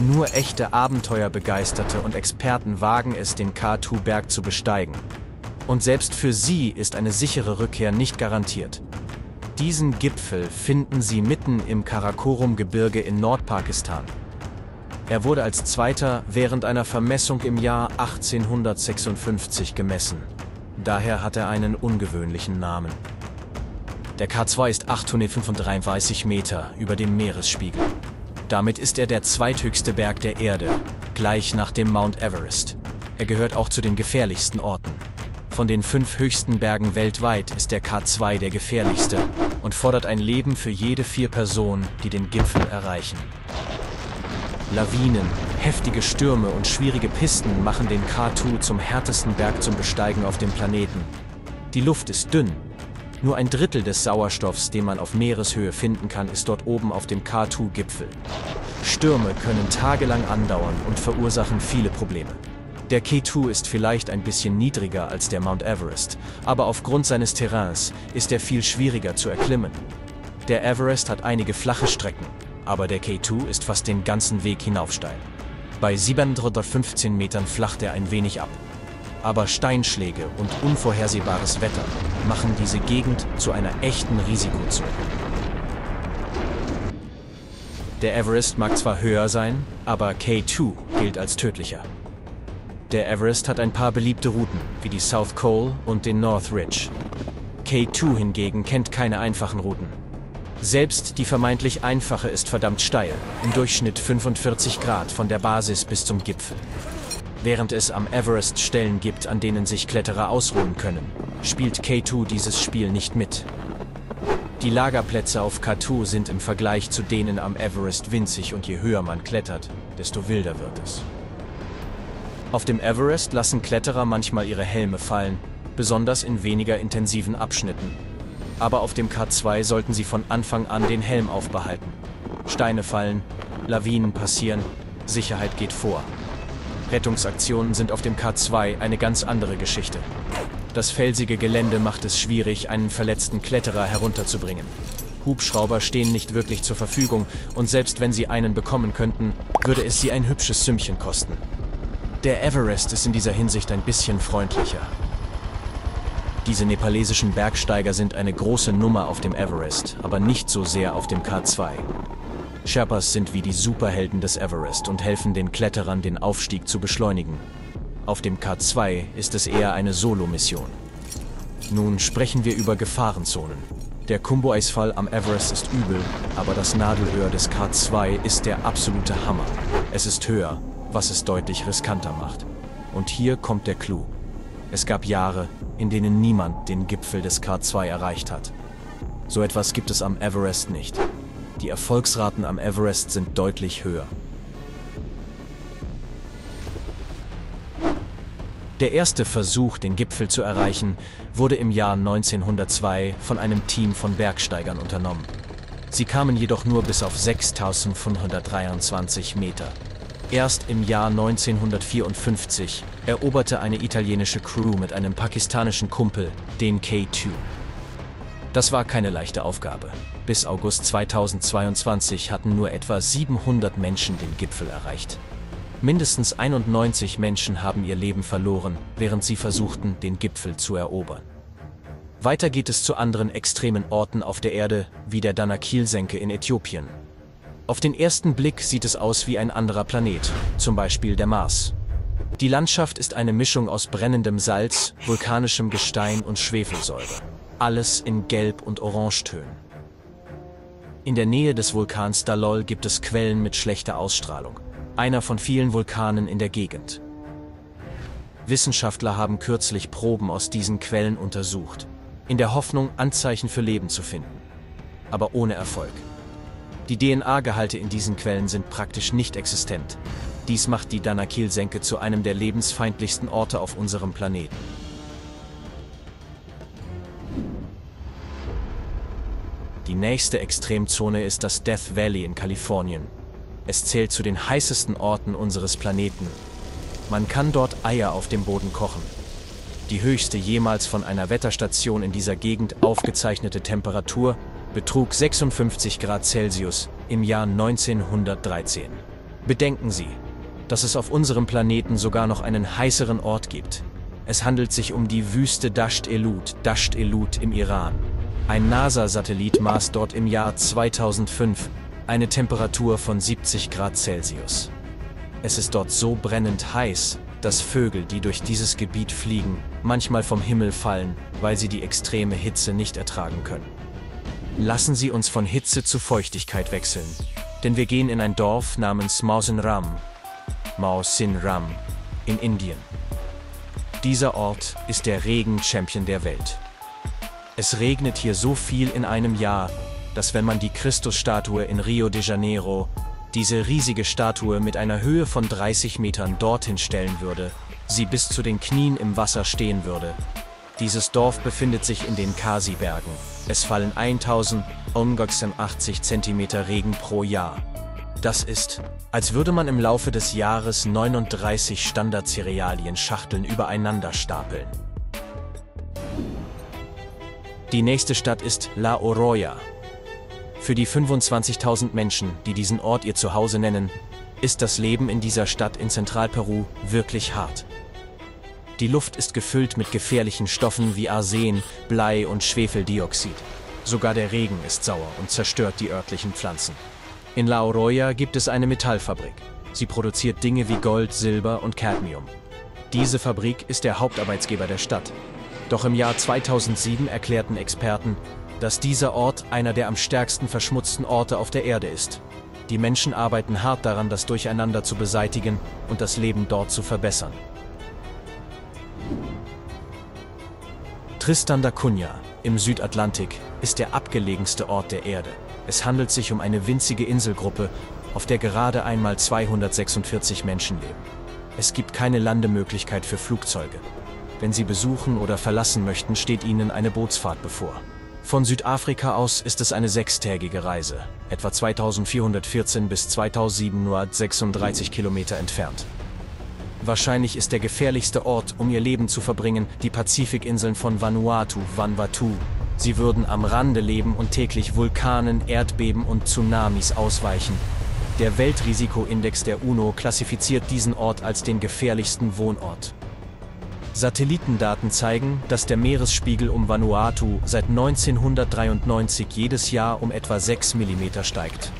Nur echte Abenteuerbegeisterte und Experten wagen es, den K2-Berg zu besteigen. Und selbst für sie ist eine sichere Rückkehr nicht garantiert. Diesen Gipfel finden Sie mitten im Karakorum-Gebirge in Nordpakistan. Er wurde als zweiter während einer Vermessung im Jahr 1856 gemessen. Daher hat er einen ungewöhnlichen Namen. Der K2 ist 835 Meter über dem Meeresspiegel. Damit ist er der zweithöchste Berg der Erde, gleich nach dem Mount Everest. Er gehört auch zu den gefährlichsten Orten. Von den fünf höchsten Bergen weltweit ist der K2 der gefährlichste und fordert ein Leben für jede vier Personen, die den Gipfel erreichen. Lawinen, heftige Stürme und schwierige Pisten machen den K2 zum härtesten Berg zum Besteigen auf dem Planeten. Die Luft ist dünn. Nur ein Drittel des Sauerstoffs, den man auf Meereshöhe finden kann, ist dort oben auf dem K2-Gipfel. Stürme können tagelang andauern und verursachen viele Probleme. Der K2 ist vielleicht ein bisschen niedriger als der Mount Everest, aber aufgrund seines Terrains ist er viel schwieriger zu erklimmen. Der Everest hat einige flache Strecken, aber der K2 ist fast den ganzen Weg hinaufsteil. Bei 715 Metern flacht er ein wenig ab. Aber Steinschläge und unvorhersehbares Wetter machen diese Gegend zu einer echten Risikozone. Der Everest mag zwar höher sein, aber K2 gilt als tödlicher. Der Everest hat ein paar beliebte Routen, wie die South Cole und den North Ridge. K2 hingegen kennt keine einfachen Routen. Selbst die vermeintlich einfache ist verdammt steil, im Durchschnitt 45 Grad von der Basis bis zum Gipfel. Während es am Everest Stellen gibt, an denen sich Kletterer ausruhen können, spielt K2 dieses Spiel nicht mit. Die Lagerplätze auf K2 sind im Vergleich zu denen am Everest winzig und je höher man klettert, desto wilder wird es. Auf dem Everest lassen Kletterer manchmal ihre Helme fallen, besonders in weniger intensiven Abschnitten. Aber auf dem K2 sollten sie von Anfang an den Helm aufbehalten. Steine fallen, Lawinen passieren, Sicherheit geht vor. Rettungsaktionen sind auf dem K2 eine ganz andere Geschichte. Das felsige Gelände macht es schwierig, einen verletzten Kletterer herunterzubringen. Hubschrauber stehen nicht wirklich zur Verfügung und selbst wenn sie einen bekommen könnten, würde es sie ein hübsches Sümmchen kosten. Der Everest ist in dieser Hinsicht ein bisschen freundlicher. Diese nepalesischen Bergsteiger sind eine große Nummer auf dem Everest, aber nicht so sehr auf dem K2. Sherpas sind wie die Superhelden des Everest und helfen den Kletterern, den Aufstieg zu beschleunigen. Auf dem K2 ist es eher eine Solo-Mission. Nun sprechen wir über Gefahrenzonen. Der Kumbo-Eisfall am Everest ist übel, aber das Nadelöhr des K2 ist der absolute Hammer. Es ist höher, was es deutlich riskanter macht. Und hier kommt der Clou. Es gab Jahre, in denen niemand den Gipfel des K2 erreicht hat. So etwas gibt es am Everest nicht. Die Erfolgsraten am Everest sind deutlich höher. Der erste Versuch, den Gipfel zu erreichen, wurde im Jahr 1902 von einem Team von Bergsteigern unternommen. Sie kamen jedoch nur bis auf 6523 Meter. Erst im Jahr 1954 eroberte eine italienische Crew mit einem pakistanischen Kumpel den K2. Das war keine leichte Aufgabe. Bis August 2022 hatten nur etwa 700 Menschen den Gipfel erreicht. Mindestens 91 Menschen haben ihr Leben verloren, während sie versuchten, den Gipfel zu erobern. Weiter geht es zu anderen extremen Orten auf der Erde, wie der Danakil-Senke in Äthiopien. Auf den ersten Blick sieht es aus wie ein anderer Planet, zum Beispiel der Mars. Die Landschaft ist eine Mischung aus brennendem Salz, vulkanischem Gestein und Schwefelsäure. Alles in Gelb- und Orangetönen. In der Nähe des Vulkans Dalol gibt es Quellen mit schlechter Ausstrahlung, einer von vielen Vulkanen in der Gegend. Wissenschaftler haben kürzlich Proben aus diesen Quellen untersucht, in der Hoffnung, Anzeichen für Leben zu finden. Aber ohne Erfolg. Die DNA-Gehalte in diesen Quellen sind praktisch nicht existent. Dies macht die Danakil-Senke zu einem der lebensfeindlichsten Orte auf unserem Planeten. Die nächste Extremzone ist das Death Valley in Kalifornien. Es zählt zu den heißesten Orten unseres Planeten. Man kann dort Eier auf dem Boden kochen. Die höchste jemals von einer Wetterstation in dieser Gegend aufgezeichnete Temperatur betrug 56 Grad Celsius im Jahr 1913. Bedenken Sie, dass es auf unserem Planeten sogar noch einen heißeren Ort gibt. Es handelt sich um die Wüste Dasht Elut, Dasht Elut im Iran. Ein NASA-Satellit maß dort im Jahr 2005 eine Temperatur von 70 Grad Celsius. Es ist dort so brennend heiß, dass Vögel, die durch dieses Gebiet fliegen, manchmal vom Himmel fallen, weil sie die extreme Hitze nicht ertragen können. Lassen Sie uns von Hitze zu Feuchtigkeit wechseln, denn wir gehen in ein Dorf namens Mausinram, Mausinram, in Indien. Dieser Ort ist der Regen-Champion der Welt. Es regnet hier so viel in einem Jahr, dass wenn man die Christusstatue in Rio de Janeiro, diese riesige Statue mit einer Höhe von 30 Metern dorthin stellen würde, sie bis zu den Knien im Wasser stehen würde. Dieses Dorf befindet sich in den Kasi-Bergen. Es fallen 1080 Zentimeter Regen pro Jahr. Das ist, als würde man im Laufe des Jahres 39 Standard-Cerealien-Schachteln übereinander stapeln. Die nächste Stadt ist La Oroya. Für die 25.000 Menschen, die diesen Ort ihr Zuhause nennen, ist das Leben in dieser Stadt in Zentralperu wirklich hart. Die Luft ist gefüllt mit gefährlichen Stoffen wie Arsen, Blei und Schwefeldioxid. Sogar der Regen ist sauer und zerstört die örtlichen Pflanzen. In La Oroya gibt es eine Metallfabrik. Sie produziert Dinge wie Gold, Silber und Cadmium. Diese Fabrik ist der Hauptarbeitsgeber der Stadt. Doch im Jahr 2007 erklärten Experten, dass dieser Ort einer der am stärksten verschmutzten Orte auf der Erde ist. Die Menschen arbeiten hart daran, das Durcheinander zu beseitigen und das Leben dort zu verbessern. Tristan da Cunha im Südatlantik ist der abgelegenste Ort der Erde. Es handelt sich um eine winzige Inselgruppe, auf der gerade einmal 246 Menschen leben. Es gibt keine Landemöglichkeit für Flugzeuge. Wenn Sie besuchen oder verlassen möchten, steht Ihnen eine Bootsfahrt bevor. Von Südafrika aus ist es eine sechstägige Reise, etwa 2414 bis 2736 Kilometer entfernt. Wahrscheinlich ist der gefährlichste Ort, um ihr Leben zu verbringen, die Pazifikinseln von Vanuatu, Vanuatu, Sie würden am Rande leben und täglich Vulkanen, Erdbeben und Tsunamis ausweichen. Der Weltrisikoindex der UNO klassifiziert diesen Ort als den gefährlichsten Wohnort. Satellitendaten zeigen, dass der Meeresspiegel um Vanuatu seit 1993 jedes Jahr um etwa 6 mm steigt.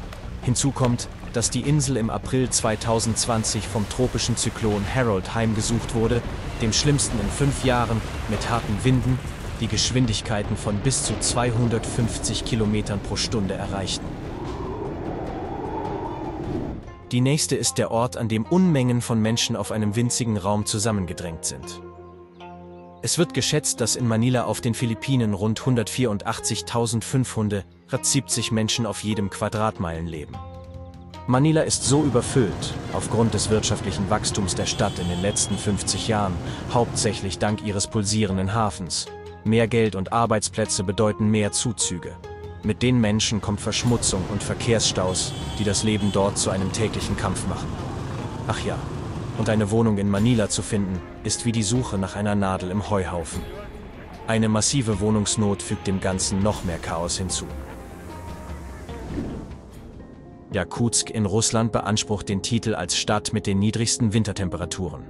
Hinzu kommt, dass die Insel im April 2020 vom tropischen Zyklon Harold heimgesucht wurde, dem schlimmsten in fünf Jahren, mit harten Winden, die Geschwindigkeiten von bis zu 250 Kilometern pro Stunde erreichten. Die nächste ist der Ort, an dem Unmengen von Menschen auf einem winzigen Raum zusammengedrängt sind. Es wird geschätzt, dass in Manila auf den Philippinen rund 184.500 70 Menschen auf jedem Quadratmeilen leben. Manila ist so überfüllt, aufgrund des wirtschaftlichen Wachstums der Stadt in den letzten 50 Jahren, hauptsächlich dank ihres pulsierenden Hafens, Mehr Geld und Arbeitsplätze bedeuten mehr Zuzüge. Mit den Menschen kommt Verschmutzung und Verkehrsstaus, die das Leben dort zu einem täglichen Kampf machen. Ach ja, und eine Wohnung in Manila zu finden, ist wie die Suche nach einer Nadel im Heuhaufen. Eine massive Wohnungsnot fügt dem Ganzen noch mehr Chaos hinzu. Jakutsk in Russland beansprucht den Titel als Stadt mit den niedrigsten Wintertemperaturen.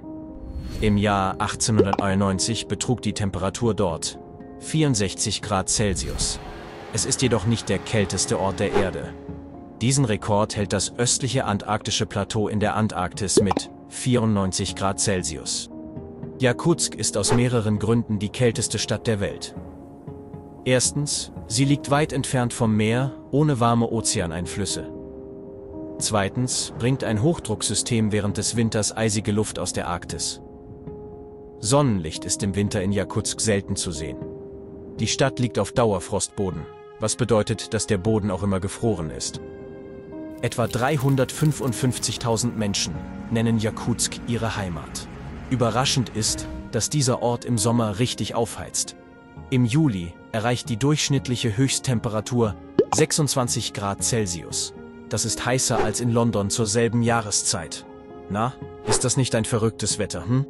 Im Jahr 1891 betrug die Temperatur dort 64 Grad Celsius. Es ist jedoch nicht der kälteste Ort der Erde. Diesen Rekord hält das östliche antarktische Plateau in der Antarktis mit 94 Grad Celsius. Jakutsk ist aus mehreren Gründen die kälteste Stadt der Welt. Erstens, sie liegt weit entfernt vom Meer, ohne warme Ozeaneinflüsse. Zweitens bringt ein Hochdrucksystem während des Winters eisige Luft aus der Arktis. Sonnenlicht ist im Winter in Jakutsk selten zu sehen. Die Stadt liegt auf Dauerfrostboden, was bedeutet, dass der Boden auch immer gefroren ist. Etwa 355.000 Menschen nennen Jakutsk ihre Heimat. Überraschend ist, dass dieser Ort im Sommer richtig aufheizt. Im Juli erreicht die durchschnittliche Höchsttemperatur 26 Grad Celsius. Das ist heißer als in London zur selben Jahreszeit. Na, ist das nicht ein verrücktes Wetter, hm?